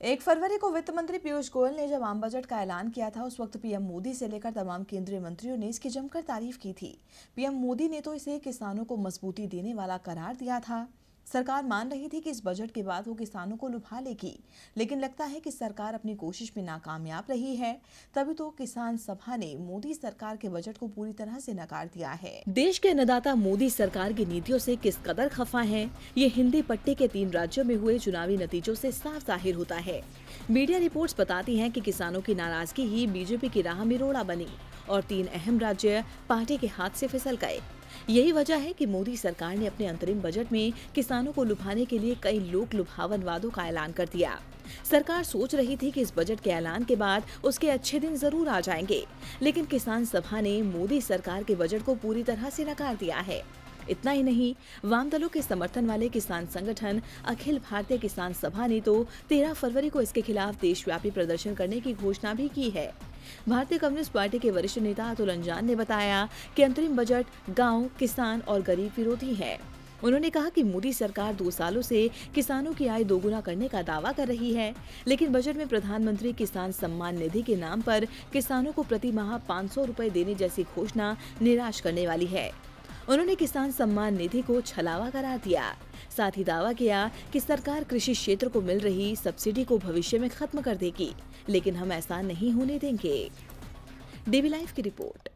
एक फरवरी को वित्त मंत्री पीयूष गोयल ने जब आम बजट का ऐलान किया था, उस वक्त पीएम मोदी से लेकर तमाम केंद्रीय मंत्रियों ने इसकी जमकर तारीफ़ की थी। पीएम मोदी ने तो इसे किसानों को मजबूती देने वाला करार दिया था। सरकार मान रही थी कि इस बजट के बाद वो किसानों को लुभा लेगी, लेकिन लगता है कि सरकार अपनी कोशिश में नाकामयाब रही है। तभी तो किसान सभा ने मोदी सरकार के बजट को पूरी तरह से नकार दिया है। देश के अन्नदाता मोदी सरकार की नीतियों से किस कदर खफा है? ये हिंदी पट्टी के तीन राज्यों में हुए चुनावी नतीजों से साफ़ ज़ाहिर होता है। मीडिया रिपोर्ट्स बताती हैं कि किसानों की नाराज़गी ही बीजेपी की राह में रोड़ा बनी और तीन अहम राज्य पार्टी के हाथ से फिसल गए। यही वजह है कि मोदी सरकार ने अपने अंतरिम बजट में किसानों को लुभाने के लिए कई लोक लुभावन वादों का ऐलान कर दिया। सरकार सोच रही थी कि इस बजट के ऐलान के बाद उसके अच्छे दिन ज़रूर आ जाएँगे, लेकिन किसान सभा ने मोदी सरकार के बजट को पूरी तरह से नकार दिया है। इतना ही नहीं, वाम दलों के समर्थन वाले किसान संगठन अखिल भारतीय किसान सभा ने तो 13 फरवरी को इसके खिलाफ देशव्यापी प्रदर्शन करने की घोषणा भी की है। भारतीय कम्युनिस्ट पार्टी के वरिष्ठ नेता अतुल अंजान ने बताया कि अंतरिम बजट गाँव, किसान और गरीब विरोधी है। उन्होंने कहा कि मोदी सरकार दो सालों से किसानों की आय दोगुना करने का दावा कर रही है लेकिन बजट में प्रधानमंत्री किसान सम्मान निधि के नाम पर किसानों को प्रति माह पाँच सौ देने जैसी घोषणा निराश करने वाली है। उन्होंने किसान सम्मान निधि को छलावा करा दिया। साथ ही दावा किया कि सरकार कृषि क्षेत्र को मिल रही सब्सिडी को भविष्य में खत्म कर देगी, लेकिन हम ऐसा नहीं होने देंगे। डीबी लाइफ की रिपोर्ट।